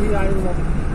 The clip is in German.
Hier einen